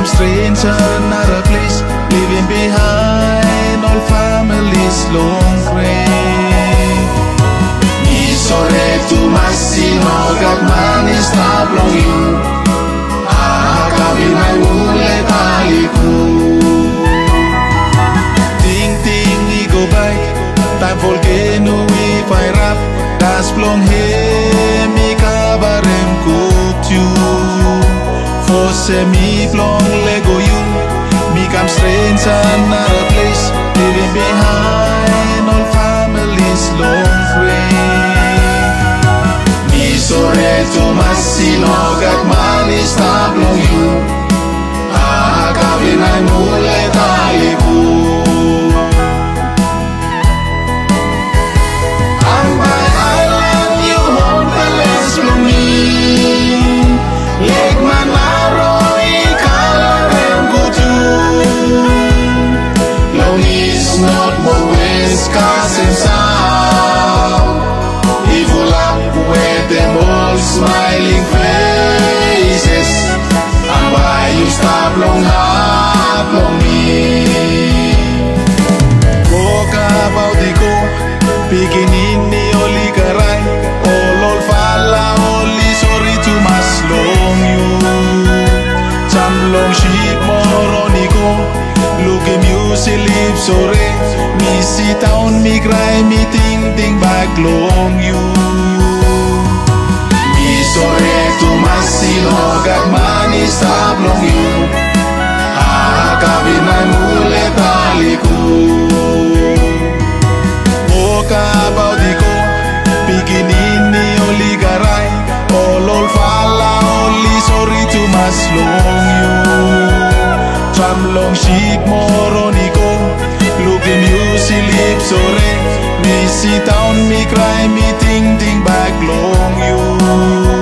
become stranger, not a place, leaving behind all families long frame. Mi sore tu masino gagmani stablong Fosse mi blong lego you, kam strange another place, leaving behind all families long frame. Mi sore tu masino gagmani stablong you, pikinini oli karay, olol fala oli sorry to mas long you. Cham long sheep moroniko, look at music lip sore, mi si town mi cry mi ting ting back long you. Mi sore tu masino gagmani stop long you. Akabinay mule taliku Boca baudiko Pikinini oli garay Olol fala oli sorry to mas long you. Tram long sheep moroniko Look in you si lip sore oh, Mi si town mi cry mi ting ting back long you